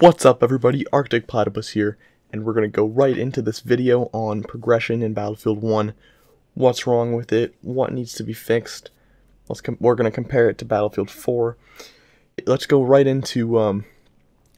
What's up everybody, Arctic Platypus here, and we're going to go right into this video on progression in Battlefield 1, what's wrong with it, what needs to be fixed, Let's we're going to compare it to Battlefield 4. Let's go right into um,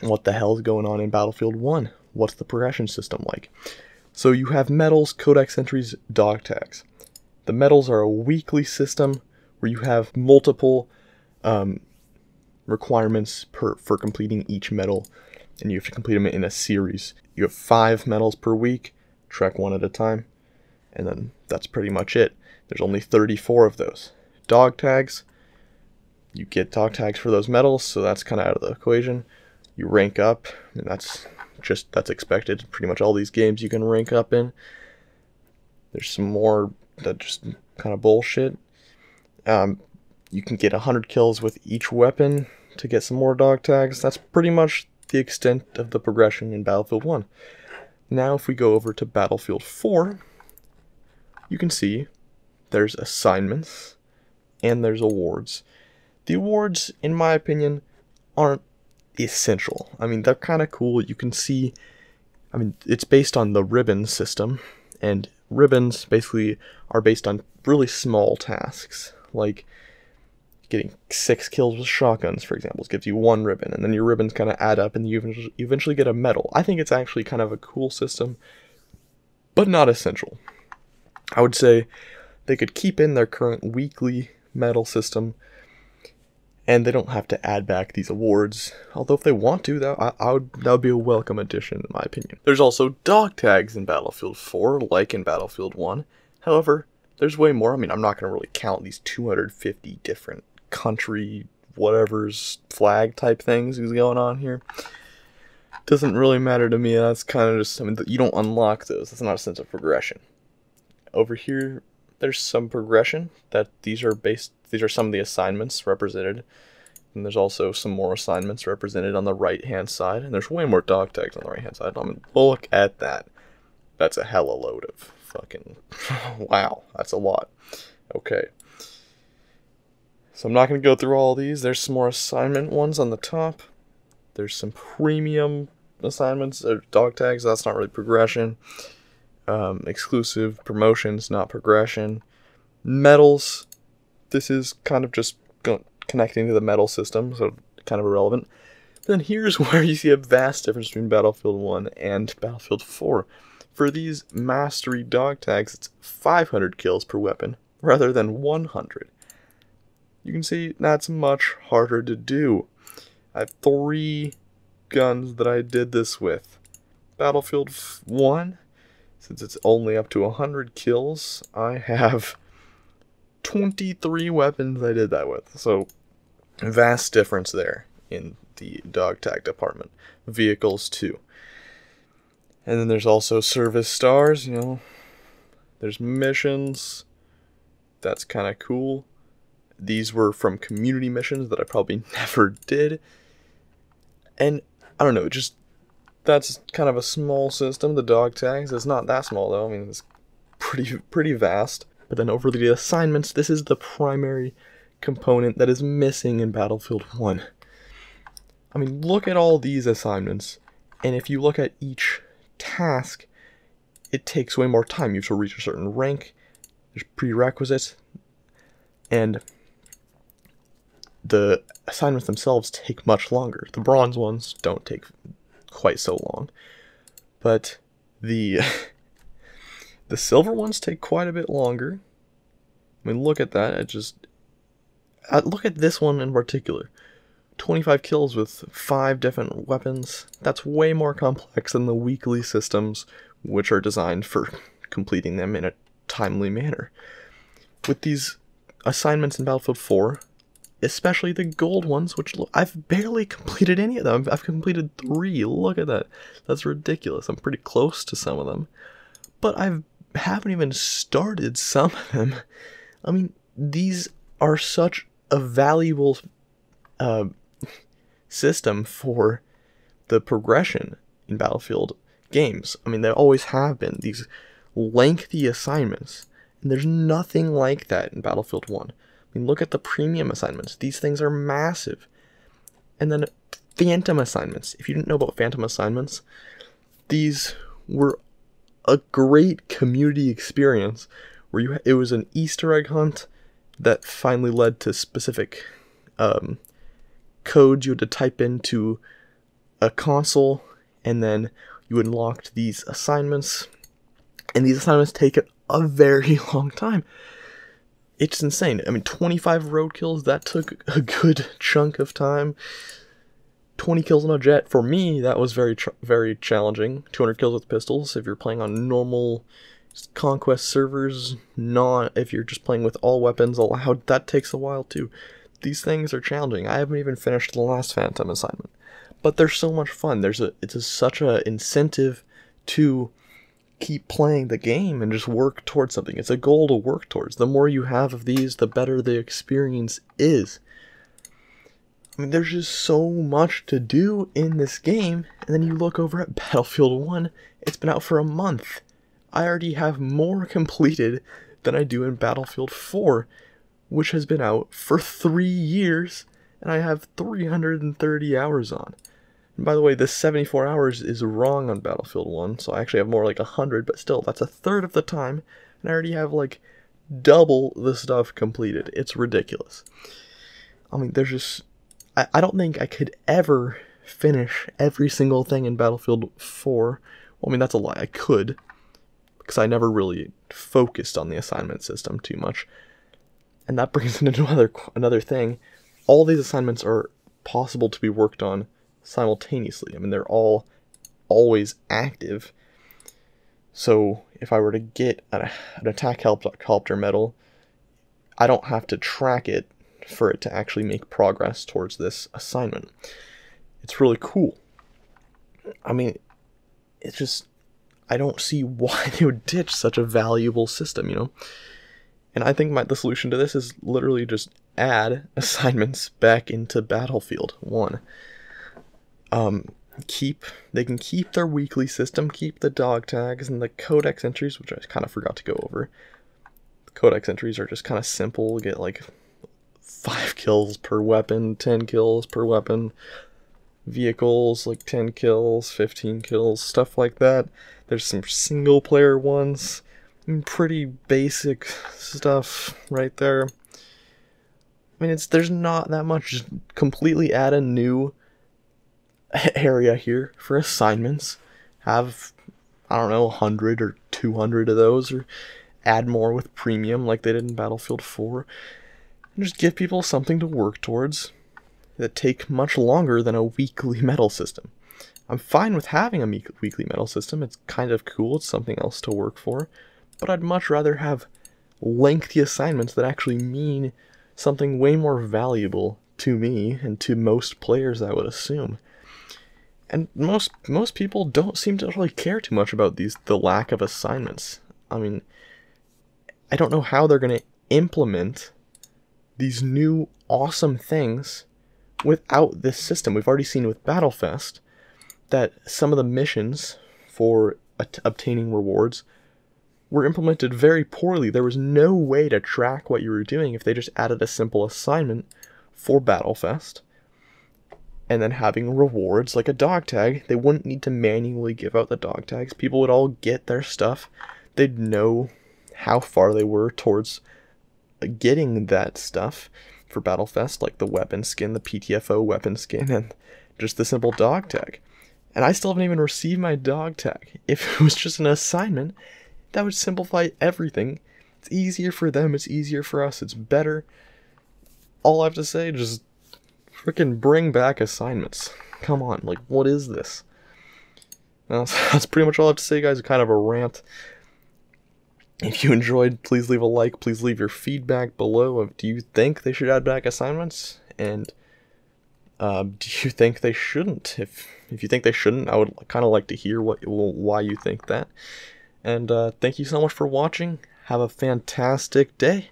what the hell is going on in Battlefield 1, what's the progression system like. So you have medals, codex entries, dog tags. The medals are a weekly system where you have multiple um, requirements per for completing each medal, and you have to complete them in a series. You have five medals per week, track one at a time, and then that's pretty much it. There's only 34 of those. Dog tags, you get dog tags for those medals, so that's kind of out of the equation. You rank up, and that's just that's expected. Pretty much all these games you can rank up in. There's some more that just kind of bullshit. Um, you can get 100 kills with each weapon to get some more dog tags. That's pretty much the extent of the progression in Battlefield 1. Now if we go over to Battlefield 4, you can see there's assignments and there's awards. The awards, in my opinion, aren't essential. I mean, they're kind of cool. You can see, I mean, it's based on the ribbon system, and ribbons basically are based on really small tasks, like getting six kills with shotguns, for example, gives you one ribbon, and then your ribbons kind of add up, and you eventually get a medal. I think it's actually kind of a cool system, but not essential. I would say they could keep in their current weekly medal system, and they don't have to add back these awards. Although if they want to, that I, I would that would be a welcome addition, in my opinion. There's also dog tags in Battlefield 4, like in Battlefield 1. However, there's way more. I mean, I'm not going to really count these 250 different country whatever's flag type things is going on here. Doesn't really matter to me. That's kind of just, I mean, you don't unlock those. That's not a sense of progression. Over here, there's some progression that these are based, these are some of the assignments represented. And there's also some more assignments represented on the right hand side. And there's way more dog tags on the right hand side. I mean, look at that. That's a hella load of fucking, wow, that's a lot. Okay. So I'm not going to go through all these. There's some more assignment ones on the top. There's some premium assignments, or dog tags. That's not really progression. Um, exclusive promotions, not progression. Medals. This is kind of just connecting to the medal system, so kind of irrelevant. Then here's where you see a vast difference between Battlefield 1 and Battlefield 4. For these mastery dog tags, it's 500 kills per weapon rather than 100 you can see that's much harder to do. I have three guns that I did this with. Battlefield 1, since it's only up to 100 kills, I have 23 weapons I did that with. So, vast difference there in the dog tag department. Vehicles, too. And then there's also service stars, you know. There's missions. That's kind of cool. These were from community missions that I probably never did. And I don't know, just that's kind of a small system, the dog tags. It's not that small though. I mean, it's pretty pretty vast. But then over the assignments, this is the primary component that is missing in Battlefield 1. I mean, look at all these assignments, and if you look at each task, it takes way more time. You have to reach a certain rank, there's prerequisites, and the assignments themselves take much longer. The bronze ones don't take quite so long. But the the silver ones take quite a bit longer. I mean, look at that. I just uh, look at this one in particular. 25 kills with 5 different weapons. That's way more complex than the weekly systems, which are designed for completing them in a timely manner. With these assignments in Battlefield 4, especially the gold ones, which look, I've barely completed any of them. I've, completed three. Look at that. That's ridiculous. I'm pretty close to some of them. But I haven't even started some of them. I mean, these are such a valuable uh, system for the progression in Battlefield games. I mean, there always have been. These lengthy assignments. And there's nothing like that in Battlefield 1. Look at the premium assignments. These things are massive. And then phantom assignments. If you didn't know about phantom assignments, these were a great community experience where you it was an Easter egg hunt that finally led to specific um, codes you had to type into a console, and then you unlocked these assignments. And these assignments take a very long time. It's insane. I mean, 25 road kills, that took a good chunk of time. 20 kills on a jet, for me, that was very, very challenging. 200 kills with pistols, if you're playing on normal conquest servers, not if you're just playing with all weapons allowed, that takes a while too. These things are challenging. I haven't even finished the last Phantom assignment, but they're so much fun. There's a it's a, such a incentive to keep playing the game and just work towards something. It's a goal to work towards. The more you have of these, the better the experience is. I mean, there's just so much to do in this game, and then you look over at Battlefield 1, it's been out for a month. I already have more completed than I do in Battlefield 4, which has been out for three years, and I have 330 hours on. And by the way, this 74 hours is wrong on Battlefield 1, so I actually have more like 100, but still, that's a third of the time, and I already have like double the stuff completed. It's ridiculous. I mean, there's just. I, I don't think I could ever finish every single thing in Battlefield 4. Well, I mean, that's a lie. I could, because I never really focused on the assignment system too much. And that brings into another another thing. All these assignments are possible to be worked on simultaneously. I mean, they're all always active. So if I were to get an, attack helicopter medal, I don't have to track it for it to actually make progress towards this assignment. It's really cool. I mean, it's just I don't see why they would ditch such a valuable system, you know? And I think my, the solution to this is literally just add assignments back into Battlefield 1. Um, keep they can keep their weekly system, keep the dog tags and the codex entries, which I kind of forgot to go over. The codex entries are just kind of simple, get like 5 kills per weapon, 10 kills per weapon, vehicles like 10 kills, 15 kills, stuff like that. There's some single player ones. Pretty basic stuff right there. I mean, it's there's not that much. Just completely add a new area here for assignments. Have I don't know, 100 or 200 of those, or add more with premium like they did in Battlefield 4. And just give people something to work towards that take much longer than a weekly medal system. I'm fine with having a weekly medal system. It's kind of cool. It's something else to work for. But I'd much rather have lengthy assignments that actually mean something way more valuable to me and to most players, I would assume. And most most people don't seem to really care too much about these the lack of assignments. I mean, I don't know how they're going to implement these new awesome things without this system. We've already seen with Battlefest that some of the missions for obtaining rewards were implemented very poorly. There was no way to track what you were doing if they just added a simple assignment for Battlefest and then having rewards like a dog tag. They wouldn't need to manually give out the dog tags. People would all get their stuff. They'd know how far they were towards getting that stuff for Battlefest, like the weapon skin, the PTFO weapon skin, and just the simple dog tag. And I still haven't even received my dog tag. If it was just an assignment, that would simplify everything. It's easier for them, it's easier for us, it's better. All I have to say, just freaking bring back assignments. Come on, like, what is this? that's pretty much all I have to say, guys. Kind of a rant. If you enjoyed, please leave a like. Please leave your feedback below of do you think they should add back assignments? And uh, do you think they shouldn't? If if you think they shouldn't, I would kind of like to hear what why you think that. And uh, thank you so much for watching. Have a fantastic day.